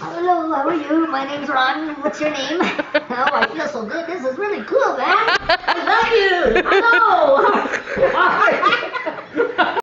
Hello, how are you? My name's Ron. What's your name? oh, I feel so good. This is really cool, man. I love you. I love